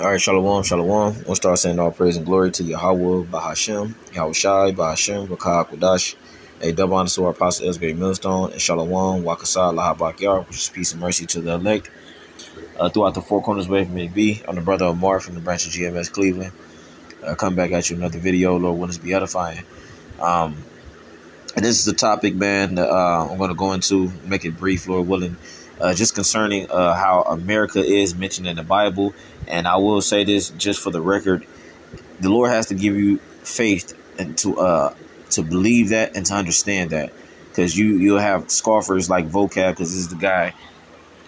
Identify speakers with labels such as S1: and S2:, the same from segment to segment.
S1: All right, Shalom, Shalom. We'll start saying all praise and glory to Yahweh, Bahashem, Yahweh Shai, Bahashem, Rakah, Kodash. A double honor to our apostle Elsbury Millstone, and Shalom, Wakasah, Lahabak Yar, which is peace and mercy to the elect. Uh, throughout the four corners, wherever may be. I'm the brother of Mark from the branch of GMS Cleveland. Uh, come back at you another video, Lord, when it's be edifying. Um, and this is the topic, man, that uh, I'm going to go into, make it brief, Lord willing, uh, just concerning uh, how America is mentioned in the Bible. And I will say this just for the record the Lord has to give you faith and to uh to believe that and to understand that. Because you you'll have scoffers like vocab because this is the guy.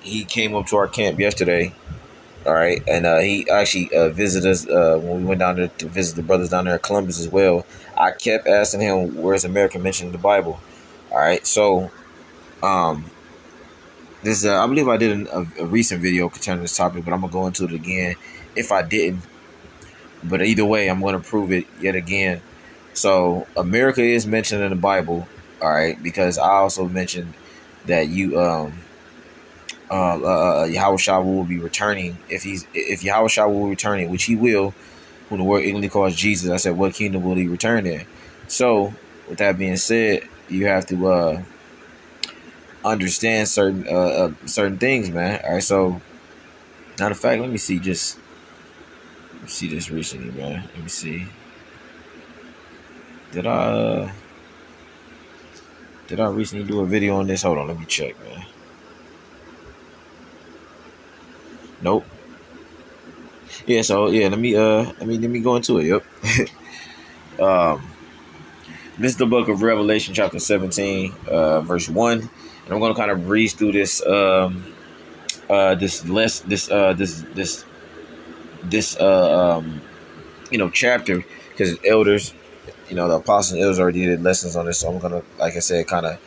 S1: He came up to our camp yesterday all right? And uh, he actually uh, visited us uh, when we went down there to visit the brothers down there in columbus as well. I kept asking him where's america mentioned in the bible? All right? So um this uh, i believe i did a, a recent video concerning this topic but i'm gonna go into it again if i didn't but either way i'm gonna prove it yet again so America is mentioned in the Bible, all right, because I also mentioned that you um uh, uh, uh Yahweh will be returning if he's if Yahweh will be returning, which he will, when the word English calls Jesus. I said, what kingdom will he return in? So with that being said, you have to uh understand certain uh, uh certain things, man. All right, so matter of fact, let me see just see this recently, man. Let me see. Did I uh, did I recently do a video on this? Hold on, let me check, man. Nope. Yeah, so yeah, let me uh let me let me go into it. Yep. um this is the book of Revelation chapter 17, uh verse 1. And I'm gonna kind of breeze through this um uh this less this uh this this this uh um you know chapter because elders you know, the Apostle elders already did lessons on this, so I'm gonna, like I said, kind of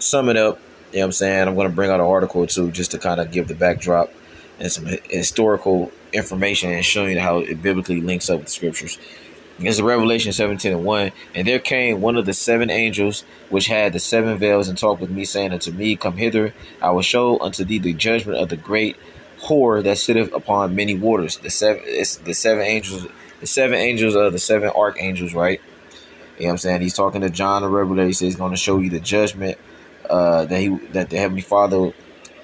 S1: sum it up. You know what I'm saying? I'm gonna bring out an article too, just to kind of give the backdrop and some historical information and showing you how it biblically links up with the scriptures. It's Revelation 17 and 1. And there came one of the seven angels which had the seven veils and talked with me, saying unto me, Come hither, I will show unto thee the judgment of the great whore that sitteth upon many waters. The seven it's the seven angels the seven angels are the seven archangels, right? You know what I'm saying? He's talking to John the Revelator. He says he's going to show you the judgment uh, that he that the Heavenly Father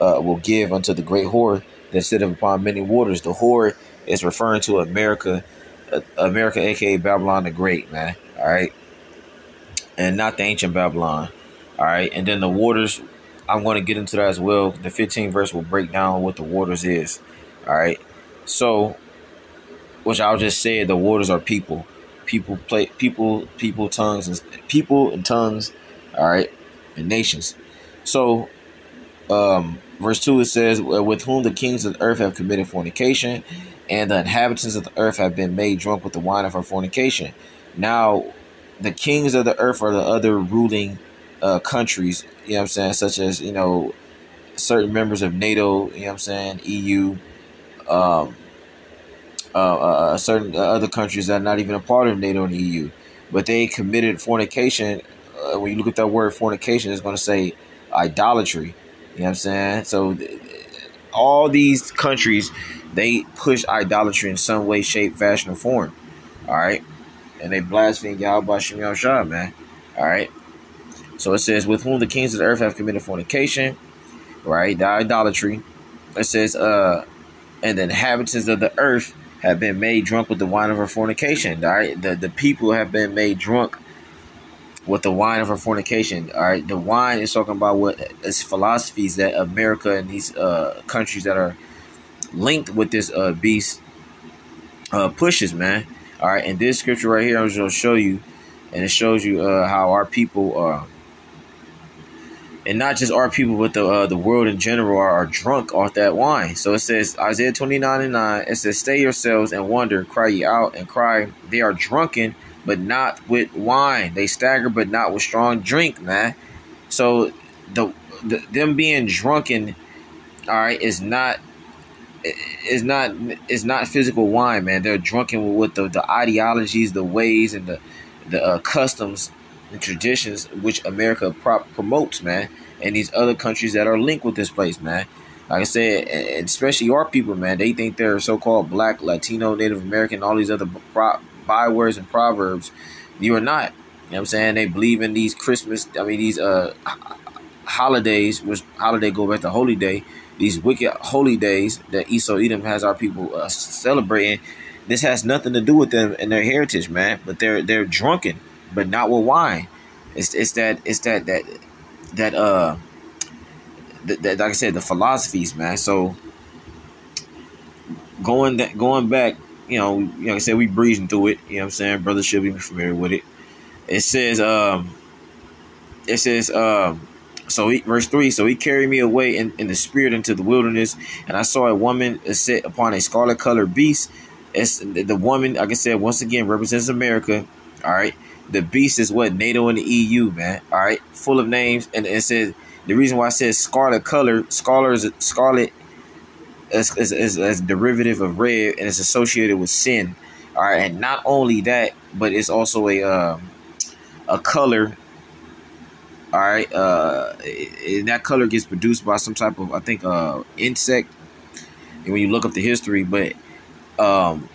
S1: uh, will give unto the great whore that sitteth upon many waters. The whore is referring to America, America, aka Babylon the Great, man. All right, and not the ancient Babylon. All right, and then the waters. I'm going to get into that as well. The 15th verse will break down what the waters is. All right, so which I'll just say the waters are people people play people people tongues and people and tongues all right and nations so um verse 2 it says with whom the kings of the earth have committed fornication and the inhabitants of the earth have been made drunk with the wine of her fornication now the kings of the earth are the other ruling uh countries you know what i'm saying such as you know certain members of nato you know what i'm saying eu um uh, uh, uh, certain other countries that are not even a part of NATO and EU, but they committed fornication. Uh, when you look at that word fornication, it's going to say idolatry. You know what I'm saying? So all these countries, they push idolatry in some way, shape, fashion, or form. All right, and they blaspheme Yahweh Shem Shah, man. All right. So it says, with whom the kings of the earth have committed fornication, right? The idolatry. It says, uh, and the inhabitants of the earth have been made drunk with the wine of her fornication. All right, the the people have been made drunk with the wine of her fornication. All right, the wine is talking about what is philosophies that America and these uh, countries that are linked with this uh, beast uh, pushes, man. All right, and this scripture right here, I'm just gonna show you, and it shows you uh, how our people are and not just our people, but the uh, the world in general are, are, drunk off that wine. So it says Isaiah 29 and 9, it says, Stay yourselves and wonder, cry ye out and cry. They are drunken, but not with wine. They stagger, but not with strong drink, man. So the, the them being drunken, all right, is not is not is not physical wine, man. They're drunken with the, the ideologies, the ways, and the the uh, customs and traditions which America prop promotes, man, and these other countries that are linked with this place, man. like I said, especially our people, man, they think they're so-called black, Latino, Native American, all these other bywords and proverbs. You are not. You know what I'm saying? They believe in these Christmas, I mean, these uh holidays, which holiday go back to holy day, these wicked holy days that Esau Edom has our people uh, celebrating. This has nothing to do with them and their heritage, man. But they're they're drunken, but not with wine. It's it's that it's that that that uh that, that like I said the philosophies, man. So going that going back, you know, like I said we breezing through it. You know what I'm saying? Brother should be familiar with it. It says um it says um so he, verse 3 so he carried me away in, in the spirit into the wilderness and i saw a woman sit upon a scarlet colored beast it's the woman like i said once again represents america all right the beast is what nato and the eu man all right full of names and it says the reason why i said scarlet color scarlet scarlet is, is, is, is a derivative of red and it's associated with sin all right and not only that but it's also a um, a color all right, uh, and that color gets produced by some type of, I think, uh, insect. And when you look up the history, but um,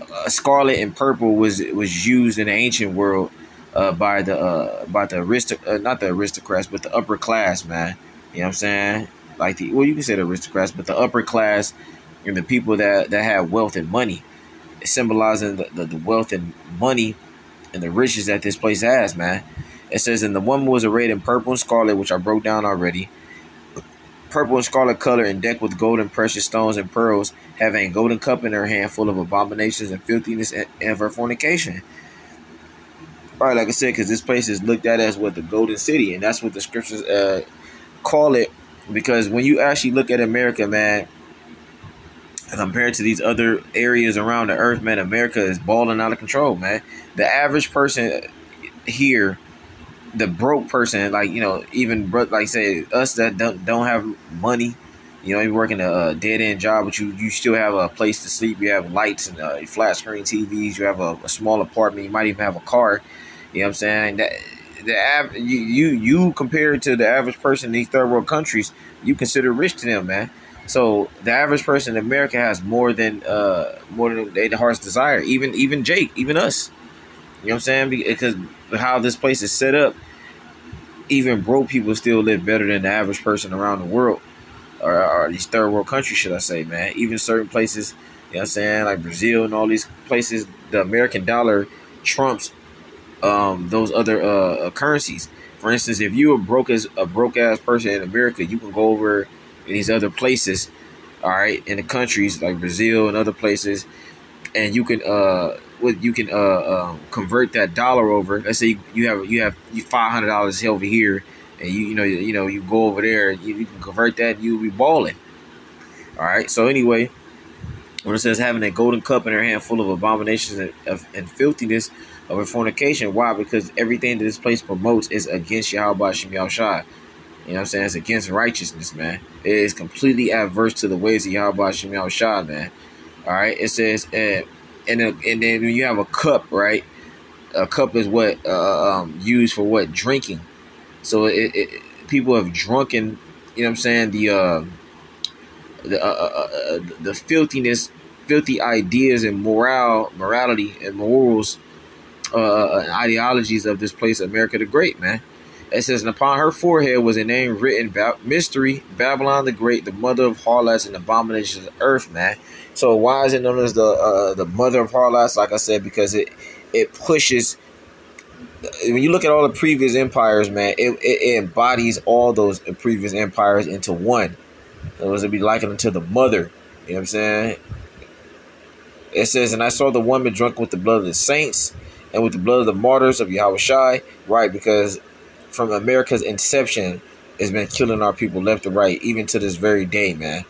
S1: uh, scarlet and purple was was used in the ancient world uh, by the uh, by the aristoc uh, not the aristocrats, but the upper class, man. You know what I'm saying? Like the well, you can say the aristocrats, but the upper class and the people that that have wealth and money, symbolizing the, the, the wealth and money and the riches that this place has, man. It says, and the woman was arrayed in purple and scarlet, which I broke down already. Purple and scarlet color and decked with gold and precious stones and pearls, having a golden cup in her hand full of abominations and filthiness and, and her fornication. All right, like I said, because this place is looked at as what the golden city, and that's what the scriptures uh, call it. Because when you actually look at America, man, compared to these other areas around the earth, man, America is balling out of control, man. The average person here the broke person, like you know, even like say us that don't don't have money, you know, you're working a, dead end job, but you you still have a place to sleep. You have lights and uh, flat screen TVs. You have a, a, small apartment. You might even have a car. You know what I'm saying? That the av- you you you compared to the average person in these third world countries, you consider rich to them, man. So the average person in America has more than uh more than their heart's desire. Even even Jake, even us. You know what I'm saying? Because how this place is set up, even broke people still live better than the average person around the world. Or, or these third world countries, should I say, man. Even certain places, you know what I'm saying, like Brazil and all these places, the American dollar trumps um, those other uh, currencies. For instance, if you are broke as a broke ass person in America, you can go over in these other places, all right, in the countries like Brazil and other places, and you can uh what you can uh, uh, convert that dollar over. Let's say you have you have you five hundred dollars over here, and you you know you know you go over there, you, you can convert that, and you'll be balling. All right. So anyway, when it says having a golden cup in her hand full of abominations and, of, and filthiness of her fornication, why? Because everything that this place promotes is against Yahweh Shem. You know what I'm saying? It's against righteousness, man. It is completely adverse to the ways of Yahweh Shem man. All right. It says, uh, and a, and then you have a cup, right? A cup is what uh, um, used for what drinking. So it, it, people have drunken, you know what I'm saying? The uh, the uh, uh, uh the filthiness, filthy ideas and moral, morality and morals, uh, and ideologies of this place, America the Great, man. It says, and upon her forehead was a name written, about Mystery, Babylon the Great, the mother of harlots and abominations of earth, man. So why is it known as the uh, the mother of harlots? Like I said, because it it pushes. When you look at all the previous empires, man, it, it, it embodies all those previous empires into one. It was to be likened unto the mother. You know what I'm saying? It says, and I saw the woman drunk with the blood of the saints and with the blood of the martyrs of Yahweh Shai. Right, because from America's inception, it's been killing our people left and right, even to this very day, man.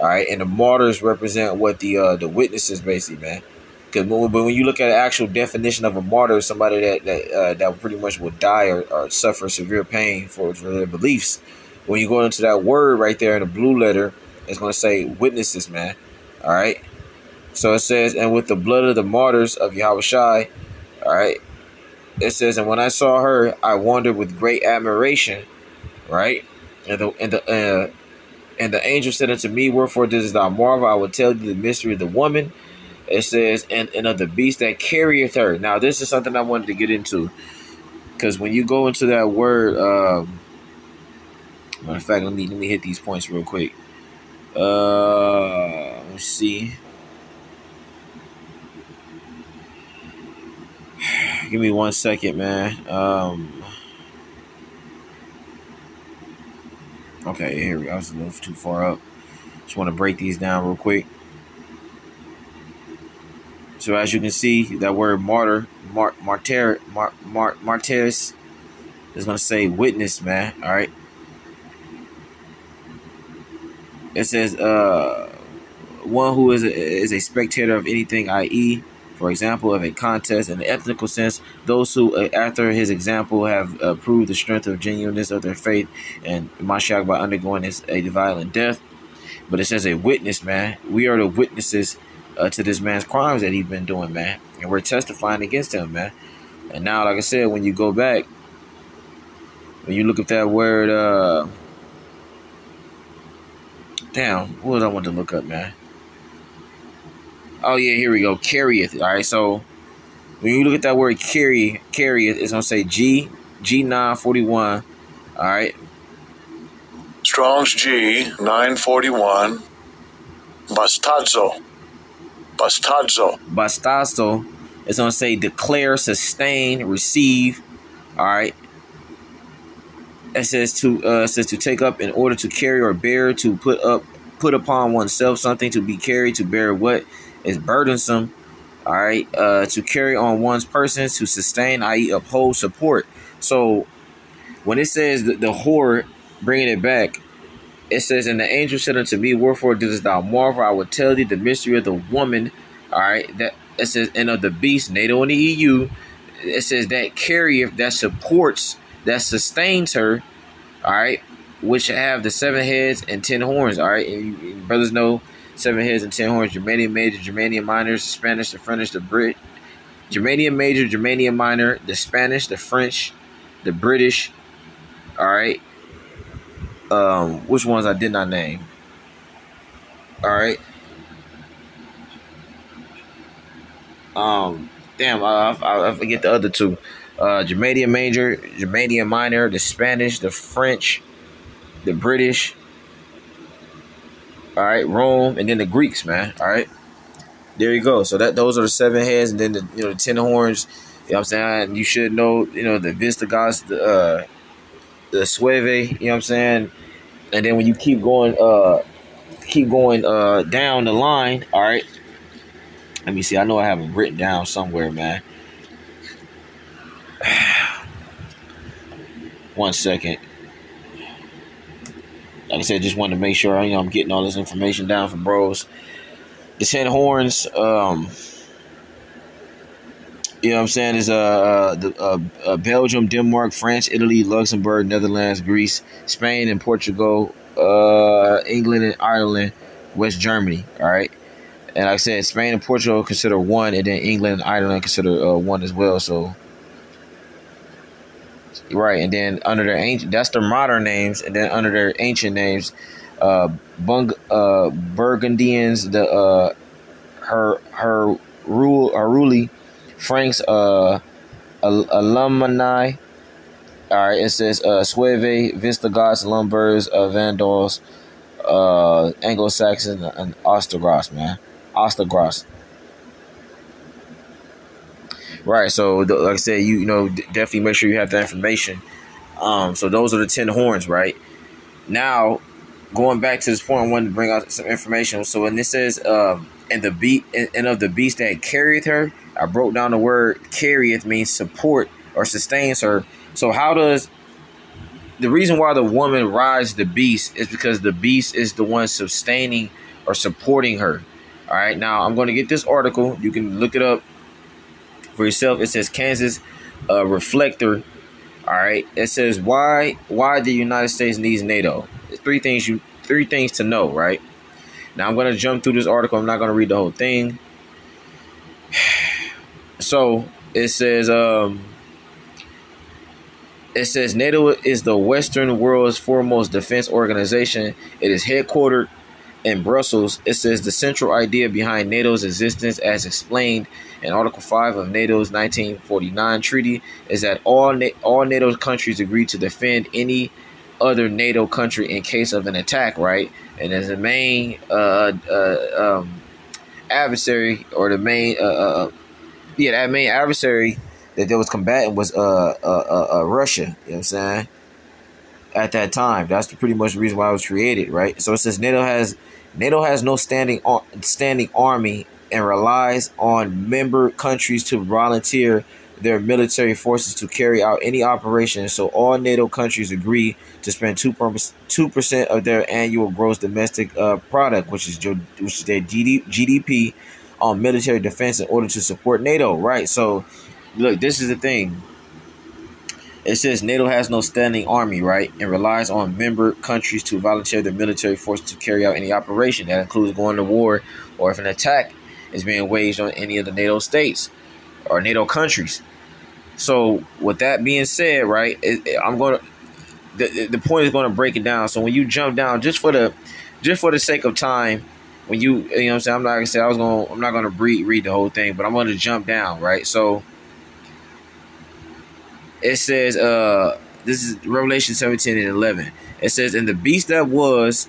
S1: All right, and the martyrs represent what the uh, the witnesses basically, man. Because when, when you look at the actual definition of a martyr, somebody that that uh, that pretty much will die or, or suffer severe pain for, for their beliefs. When you go into that word right there in the blue letter, it's going to say witnesses, man. All right. So it says, and with the blood of the martyrs of Yahweh Shai, right. It says, and when I saw her, I wondered with great admiration, right? And the and the uh, And the angel said unto me, Wherefore does thou marvel? I will tell you the mystery of the woman. It says, and, and of the beast that carrieth her. Now, this is something I wanted to get into. Because when you go into that word, um, matter of fact, let me let me hit these points real quick. Uh, let's see. Give me one second, man. Um, okay, here we go. I was a little too far up. Just want to break these down real quick. So as you can see, that word martyr, mar, martyr, mar, mar, martyrs is going to say witness, man. All right. It says, uh, one who is a, is a spectator of anything, i.e., for example, of a contest in the ethnical sense, those who, uh, after his example, have uh, proved the strength of genuineness of their faith and Mashiach by undergoing this, a violent death. But it says a witness, man. We are the witnesses uh, to this man's crimes that he's been doing, man. And we're testifying against him, man. And now, like I said, when you go back, when you look at that word, uh, damn, what was I want to look up, man? Oh yeah, here we go. Carrieth. All right, so when you look at that word carry, carrieth, it's gonna say G G nine forty one. All right.
S2: Strong's G nine forty one. Bastazo. Bastazo.
S1: Bastazo. It's gonna say declare, sustain, receive. All right. It says to uh says to take up in order to carry or bear, to put up put upon oneself something to be carried, to bear what is burdensome. All right, uh, to carry on one's person, to sustain, i.e., uphold, support. So, when it says the, the whore, bringing it back, it says, And the angel said unto me, Wherefore didst thou marvel? I will tell thee the mystery of the woman. All right, that it says, and of the beast, NATO and the EU. It says that carrier that supports, that sustains her. All right, which have the seven heads and ten horns. All right, and brothers know seven heads and ten horns. Germania major, Germania minor, Spanish, the French, the Brit. Germania major, Germania minor, the Spanish, the French, the British. All right. Um, which ones I did not name? All right. Um, damn, I, I, I forget the other two. Uh, Germania major, Germania minor, the Spanish, the French, the British, all right, Rome, and then the Greeks, man. All right. There you go. So that those are the seven heads, and then the you know the ten horns. You know what I'm saying? You should know, you know, the Visigoths, the uh the Sueve, you know what I'm saying? And then when you keep going uh keep going uh down the line, all right. Let me see. I know I have them written down somewhere, man. One second like I said, just wanted to make sure you know I'm getting all this information down for bros. The ten horns, um, you know what I'm saying, is uh, uh, the, uh, uh, Belgium, Denmark, France, Italy, Luxembourg, Netherlands, Greece, Spain, and Portugal, uh, England and Ireland, West Germany. All right. And like I said, Spain and Portugal consider one, and then England and Ireland consider uh, one as well. So Right, and then under their ancient, that's their modern names, and then under their ancient names, uh, Bung, uh, Burgundians, the uh, her her rule Heruli, Franks, uh, Alemanni. All right, it says uh, Sueve, Visigoths, Lombards, uh, Vandals, uh, Anglo-Saxon, and Ostrogoths, man, Ostrogoths. Right. So, like I said, you you know definitely make sure you have that information. Um, so those are the ten horns, right? Now, going back to this point, I wanted to bring out some information. So when this says, um, and the beat and of the beast that carrieth her, I broke down the word carrieth means support or sustains her. So how does the reason why the woman rides the beast is because the beast is the one sustaining or supporting her. All right. Now I'm going to get this article. You can look it up for yourself. It says Kansas uh, reflector. All right. It says why why the United States needs NATO. Three things you three things to know. Right. Now I'm gonna jump through this article. I'm not gonna read the whole thing. So it says um it says NATO is the Western world's foremost defense organization. It is headquartered in Brussels. It says the central idea behind NATO's existence, as explained in Article 5 of NATO's 1949 treaty, is that all, Na- all NATO countries agree to defend any other NATO country in case of an attack, right? And as the main uh, uh, um, adversary or the main, uh, uh, uh yeah, that main adversary that they was combating was uh, uh, uh, uh, Russia. You know what I'm saying? At that time, that's pretty much the reason why it was created, right? So it says NATO has NATO has no standing standing army and relies on member countries to volunteer their military forces to carry out any operation. So all NATO countries agree to spend two percent of their annual gross domestic uh, product, which is which is their GDP, on military defense in order to support NATO. Right. So look, this is the thing. It says NATO has no standing army, right, and relies on member countries to volunteer their military force to carry out any operation. That includes going to war or if an attack is being waged on any of the NATO states or NATO countries. So, with that being said, right, I'm going to the, the point is going to break it down. So when you jump down, just for the just for the sake of time, when you you know what I'm saying, I'm not gonna say I was going to I'm not gonna read read the whole thing, but I'm gonna jump down, right? So it says, uh, this is Revelation 17 and 11. It says, And the beast that was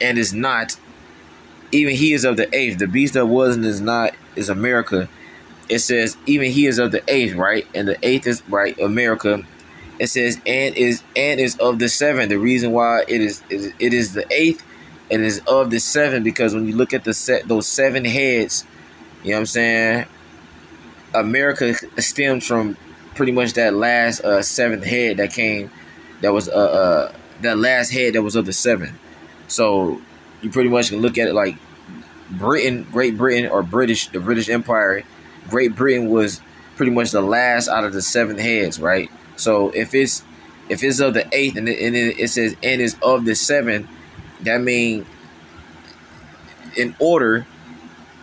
S1: and is not, even he is of the eighth. The beast that was and is not is America. It says, Even he is of the eighth, right? And the eighth is, right, America. It says, and is and is of the seven. The reason why it is it is the eighth and is of the seven because when you look at the set those seven heads, you know what I'm saying? America stems from pretty much that last uh, seventh head that came, that was uh, uh that last head that was of the seven. So you pretty much can look at it like Britain, Great Britain, or British, the British Empire. Great Britain was pretty much the last out of the seven heads, right? So if it's if it's of the eighth and it, and it says and is of the seven, that means in order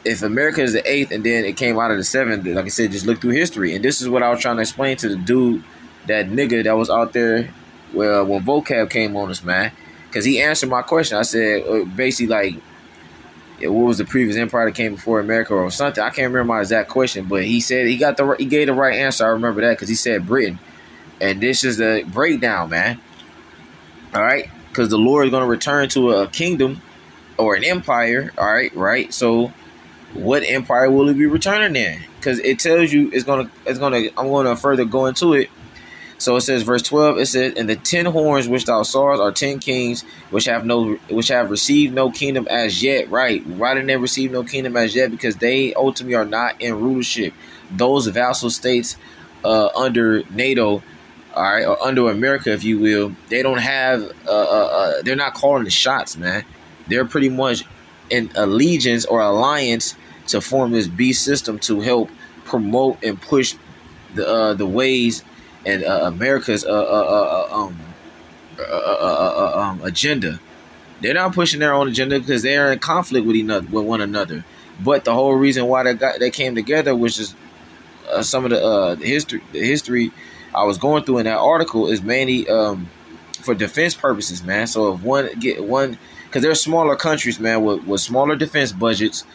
S1: if America is the eighth and then it came out of the seventh, like I said, just look through history. And this is what I was trying to explain to the dude, that nigga that was out there well, when vocab came on us, man. Because he answered my question. I said, uh, basically, like, what was the previous empire that came before America or something? I can't remember my exact question, but he said he got the he gave the right answer. I remember that because he said Britain, and this is the breakdown, man. All right, because the Lord is going to return to a kingdom or an empire. All right, right. So what empire will he be returning in? Because it tells you it's gonna it's gonna I'm gonna further go into it. So it says verse 12, it says, And the ten horns which thou sawest are ten kings which have no which have received no kingdom as yet. Right. Why didn't they receive no kingdom as yet? Because they ultimately are not in rulership. Those vassal states uh, under NATO all right, or under America, if you will, they don't have, uh, uh, uh, they're not calling the shots, man. They're pretty much in allegiance or alliance to form this beast system to help promote and push the uh, the ways and uh, America's uh, uh, uh, uh um, uh, um, agenda. They're not pushing their own agenda because they are in conflict with another with one another. But the whole reason why they got they came together was just some of the, history the history I was going through in that article is mainly um, for defense purposes, man. So if one get one because they're smaller countries, man, with, with smaller defense budgets,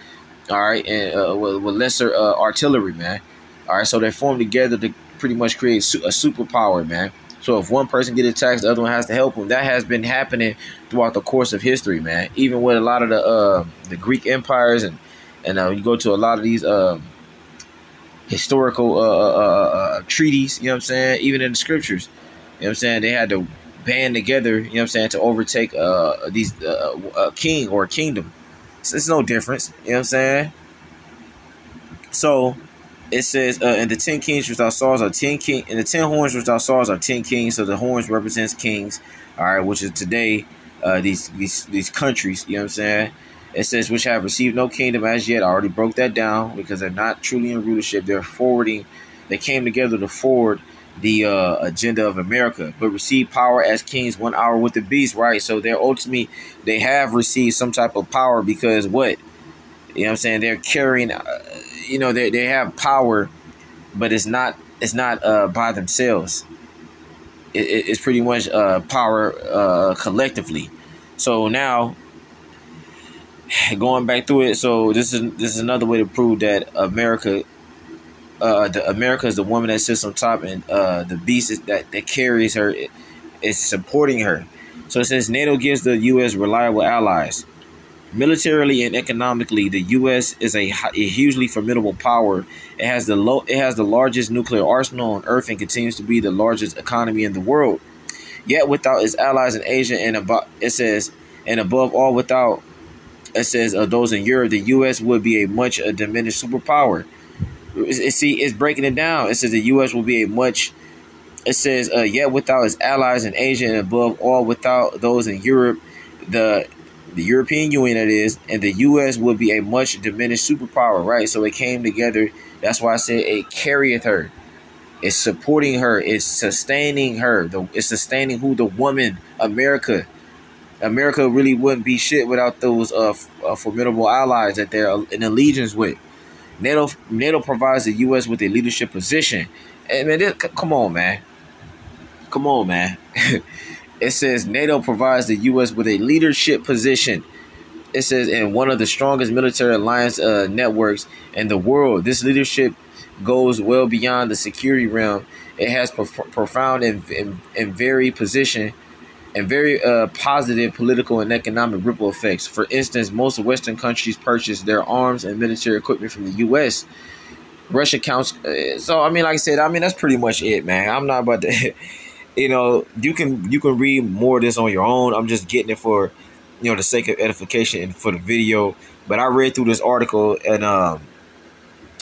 S1: all right, and with, with, lesser artillery, man. All right, so they form together to pretty much create a superpower, man. So if one person get attacked, the other one has to help them. That has been happening throughout the course of history, man. Even with a lot of the uh, the Greek empires and and uh, you go to a lot of these uh, historical uh, uh, uh, treaties, you know what I'm saying? Even in the scriptures, you know what I'm saying? They had to band together, you know what I'm saying, to overtake these a king or a kingdom. It's no difference, you know what I'm saying? So it says, uh, and the ten kings which thou sawest are ten king, and the ten horns which thou sawest are ten kings. So the horns represents kings, all right, which is today uh, these these these countries. You know what I'm saying? It says which have received no kingdom as yet. I already broke that down because they're not truly in rulership. They're forwarding. They came together to forward the uh, agenda of America, but receive power as kings one hour with the beast, right? So they're ultimately they have received some type of power because what you know what I'm saying they're carrying, uh, you know, they they have power, but it's not it's not uh, by themselves. it, it's pretty much uh, power uh, collectively. So now, going back through it, so this is this is another way to prove that America, uh, the America is the woman that sits on top, and uh, the beast is, that that carries her is supporting her. So it says NATO gives the U.S. reliable allies. Militarily and economically, the U.S. is a, a, hugely formidable power. It has the low, it has the largest nuclear arsenal on Earth and continues to be the largest economy in the world. Yet, without its allies in Asia and above, it says, and above all, without it says uh, those in Europe, the U.S. would be a much a diminished superpower. It, it, see, it's breaking it down. It says the U.S. will be a much. It says, uh, yet without its allies in Asia and above all, without those in Europe, the the European Union, that is, and the U.S. would be a much diminished superpower, right? So it came together. That's why I said it carrieth her. It's supporting her. It's sustaining her. The, it's sustaining who the woman, America. America really wouldn't be shit without those uh, uh, formidable allies that they're in allegiance with. NATO NATO provides the U.S. with a leadership position. And man, this, come on, man. Come on, man. It says NATO provides the U.S. with a leadership position. It says in one of the strongest military alliance uh, networks in the world. This leadership goes well beyond the security realm. It has prof- profound and, and, and very position and very uh, positive political and economic ripple effects. For instance, most Western countries purchase their arms and military equipment from the U.S. Russia counts. Uh, so I mean, like I said, I mean that's pretty much it, man. I'm not about to. you know, you can you can read more of this on your own. I'm just getting it for, you know, the sake of edification and for the video. But I read through this article and um,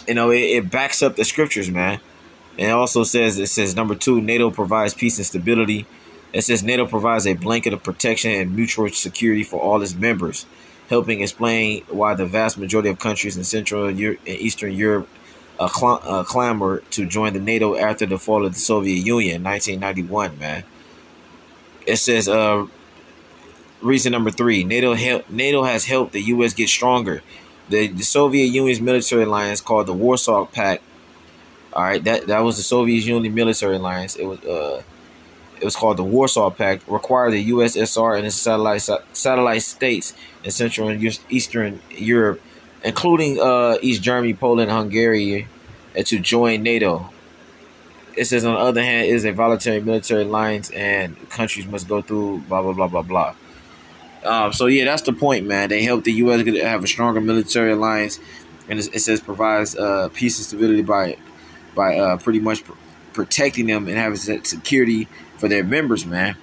S1: you know, it, it backs up the scriptures, man. And it also says it says number two, NATO provides peace and stability. It says NATO provides a blanket of protection and mutual security for all its members, helping explain why the vast majority of countries in Central and Eastern Europe a, cl- clamor to join the NATO after the fall of the Soviet Union in 1991, man. It says, uh, reason number three, NATO help, NATO has helped the U.S. get stronger. The, the Soviet Union's military alliance called the Warsaw Pact. All right, that, that was the Soviet Union military alliance. It was uh, it was called the Warsaw Pact. Required the USSR and its satellite satellite states in Central and Eastern Europe including uh, East Germany, Poland, Hungary, and to join NATO. It says, on the other hand, it is a voluntary military alliance and countries must go through blah, blah, blah, blah, blah. Um, so, yeah, that's the point, man. They help the U.S. Have a stronger military alliance, and it, says provides uh, peace and stability by by uh, pretty much pr- protecting them and having security for their members, man.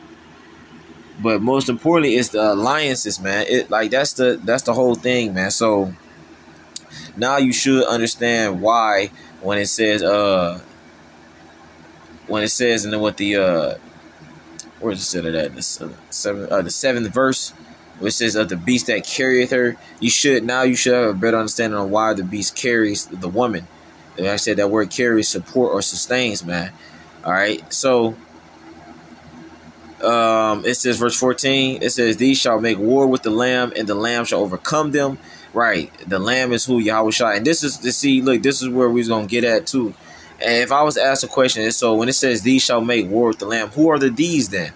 S1: But most importantly, it's the alliances, man. It like that's the that's the whole thing, man. So now you should understand why when it says uh when it says and then what the uh where's it said it at? The seventh uh, the seventh verse which says of the beast that carrieth her you should now you should have a better understanding on why the beast carries the woman. Like I said that word carries support or sustains man. All right so um it says verse 14 it says these shall make war with the lamb and the lamb shall overcome them Right. The lamb is who Yahweh shot. And this is to see, look, this is where we was gonna get at too. And if I was asked a question, so when it says these shall make war with the lamb, who are the these then?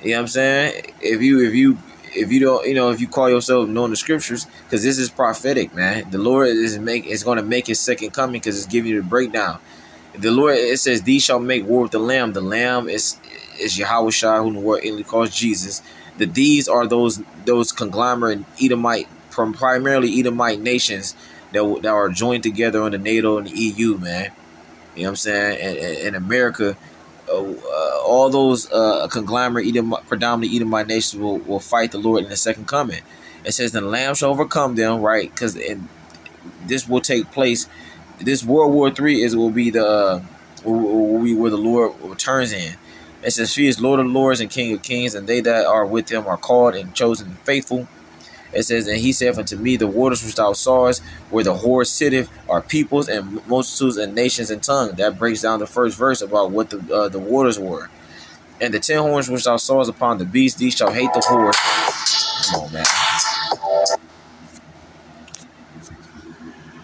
S1: You know what I'm saying? If you if you if you don't, you know, if you call yourself knowing the scriptures, because this is prophetic, man. The Lord is make is to make His second coming because it's giving you the breakdown. The Lord it says these shall make war with the Lamb. The Lamb is is Yahweh who the English calls Jesus. The these are those those conglomerate Edomite from primarily Edomite nations that, that are joined together under NATO and the EU, man. You know what I'm saying? And, in America, uh, uh, all those uh, conglomerate Edom, predominantly Edomite nations will, will fight the Lord in the second coming. It says, the Lamb shall overcome them, right? Because this will take place. This World War Three is will be the uh, be where the Lord returns in. It says, He is Lord of Lords and King of Kings, and they that are with him are called and chosen and faithful. It says, And he said unto me, The waters which thou sawest, where the whore sitteth, are peoples and multitudes and nations and tongues. That breaks down the first verse about what the uh, the waters were. And the ten horns which thou sawest upon the beast, these shall hate the whore. Come on, man.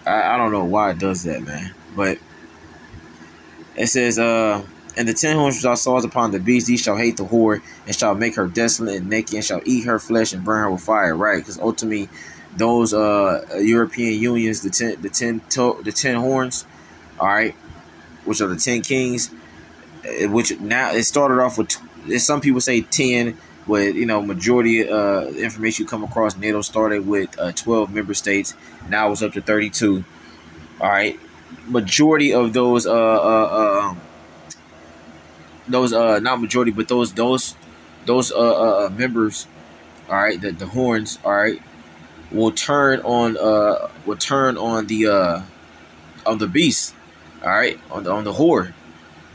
S1: I, I don't know why it does that, man. But it says, uh, And the ten horns which thou sawest upon the beast, these shall hate the whore, and shall make her desolate and naked, and shall eat her flesh and burn her with fire. Right? Because ultimately, those uh European unions, the ten, the ten, to- the ten horns, all right, which are the ten kings, eh, which now it started off with. Some people say ten, but you know, majority uh information you come across, NATO started with uh, twelve member states. Now it's up to thirty-two. All right, majority of those uh uh. uh those uh not majority, but those those those uh, uh, uh members, all right, the the horns, all right, will turn on uh will turn on the uh on the beast, all right, on the on the whore.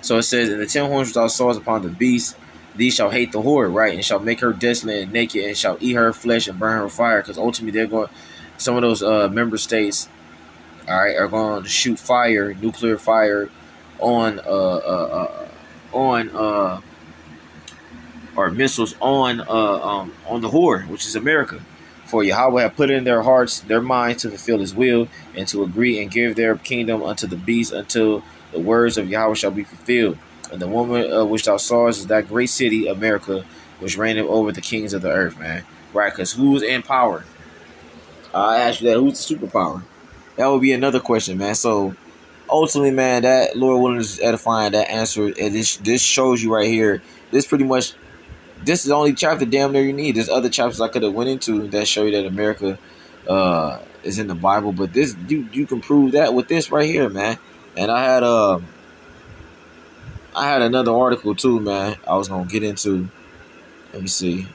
S1: So it says, "And the ten horns thou sawest upon the beast, these shall hate the whore, right, and shall make her desolate and naked, and shall eat her flesh and burn her fire." Because ultimately, they're going. Some of those uh member states, all right, are going to shoot fire, nuclear fire, on uh uh. uh on uh or missiles on uh um on the whore, which is America. For Yahweh have put in their hearts, their minds to fulfill his will, and to agree and give their kingdom unto the beast until the words of Yahweh shall be fulfilled. And the woman uh, which thou sawest is that great city, America, which reigneth over the kings of the earth, man. Right? Because who's in power? I ask you that. Who's the superpower? That would be another question, man. So ultimately, man, that Lord willing is edifying that answer. And this this shows you right here. This pretty much this is the only chapter damn near you need. There's other chapters I could have went into that show you that America uh is in the Bible, but this you you can prove that with this right here, man. And I had uh I had another article too, man. I was gonna get into. Let me see.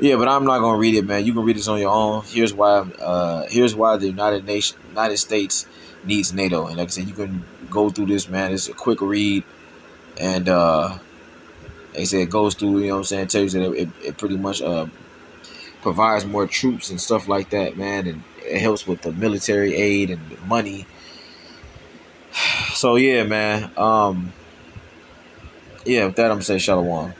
S1: Yeah, but I'm not gonna read it, man. You can read this on your own. Here's why. Uh, here's why the United Nation, United States needs NATO. And like I said, you can go through this, man. It's a quick read, and uh, like said, it goes through. You know what I'm saying? It tells you that it, it pretty much uh provides more troops and stuff like that, man, and it helps with the military aid and money. So yeah, man. Um, yeah, with that I'm saying shalom.